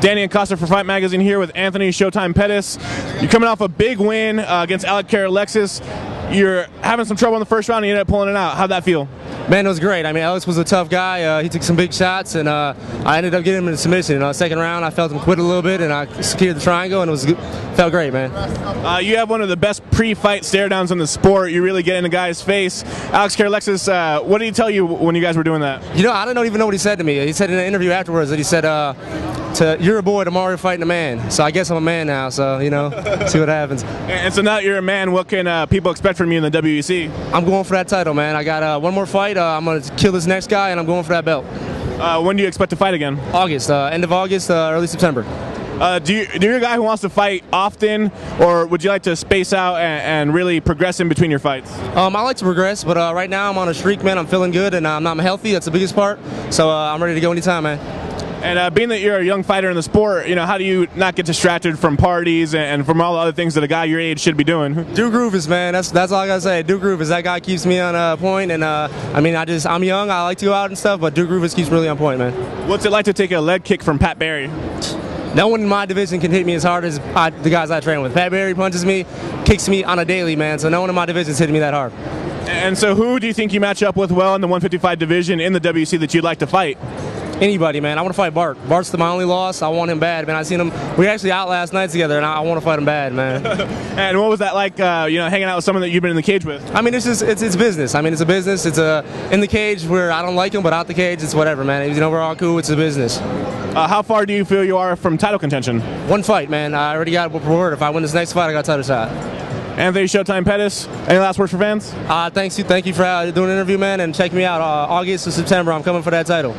Danny Acosta for Fight Magazine here with Anthony Showtime Pettis. You're coming off a big win uh, against Alex Karalexis. You're having some trouble in the first round and you ended up pulling it out. How'd that feel? Man, it was great. I mean, Alex was a tough guy. Uh, he took some big shots, and uh, I ended up getting him in a submission. You know, second round, I felt him quit a little bit, and I secured the triangle, and it was felt great, man. Uh, you have one of the best pre-fight stare downs in the sport. You really get in a guy's face. Alex Karalexis, uh, what did he tell you when you guys were doing that? You know, I don't even know what he said to me. He said in an interview afterwards that he said, uh, to, "You're a boy. Tomorrow you're fighting a man." So I guess I'm a man now. So you know, see what happens. And so now you're a man. What can uh, people expect from you in the WEC? I'm going for that title, man. I got uh, one more fight. Uh, I'm gonna kill this next guy, and I'm going for that belt. Uh, when do you expect to fight again? August, uh, end of August, uh, early September. Uh, do you do you a guy who wants to fight often, or would you like to space out and, and really progress in between your fights? Um, I like to progress, but uh, right now I'm on a streak, man. I'm feeling good and I'm not healthy. That's the biggest part. So uh, I'm ready to go anytime, man. And uh, being that you're a young fighter in the sport, you know, how do you not get distracted from parties and from all the other things that a guy your age should be doing? Duke Roufus, man. That's that's all I gotta say. Duke Roufus, that guy keeps me on a point, and uh, I mean, I just I'm young. I like to go out and stuff, but Duke Roufus keeps really on point, man. What's it like to take a leg kick from Pat Barry? No one in my division can hit me as hard as I, the guys I train with. Pat Barry punches me, kicks me on a daily, man. So no one in my division is hitting me that hard. And so, who do you think you match up with well in the 155 division in the WEC that you'd like to fight? Anybody, man. I want to fight Bart. Bart's my only loss. I want him bad, man. I seen him. We were actually out last night together, and I, I want to fight him bad, man. and what was that like? Uh, you know, hanging out with someone that you've been in the cage with. I mean, it's just it's, it's business. I mean, it's a business. It's a in the cage where I don't like him, but out the cage, it's whatever, man. You know, we're all cool. It's a business. Uh, how far do you feel you are from title contention? One fight, man. I already got a word. If I win this next fight, I got title shot. Anthony Showtime Pettis. Any last words for fans? Uh, thanks you, thank you for uh, doing an interview, man, and check me out uh, August to September. I'm coming for that title.